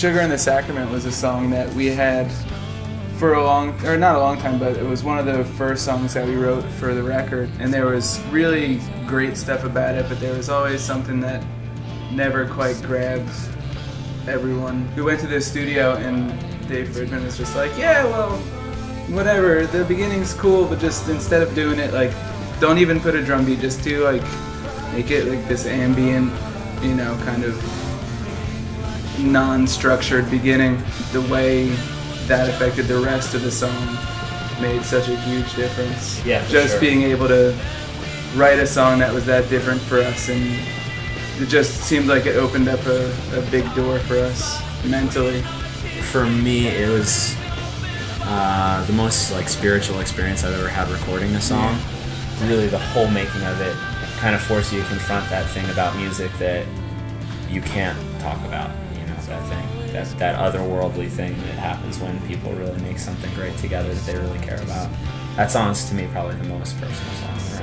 Sugar in the Sacrament was a song that we had for a long, or not a long time, but it was one of the first songs that we wrote for the record. And there was really great stuff about it, but there was always something that never quite grabbed everyone. We went to the studio and Dave Fridmann was just like, yeah, well, whatever, the beginning's cool, but just instead of doing it, like, don't even put a drum beat, just do, like, make it like this ambient, you know, kind of non-structured beginning. The way that affected the rest of the song made such a huge difference. Yeah, just sure. being able to write a song that was that different for us, and it just seemed like it opened up a, a big door for us mentally. For me, it was uh, the most like spiritual experience I've ever had recording a song. Really, the whole making of it kind of forced you to confront that thing about music that you can't talk about. That otherworldly thing that happens when people really make something great together that they really care about. That song's to me probably the most personal song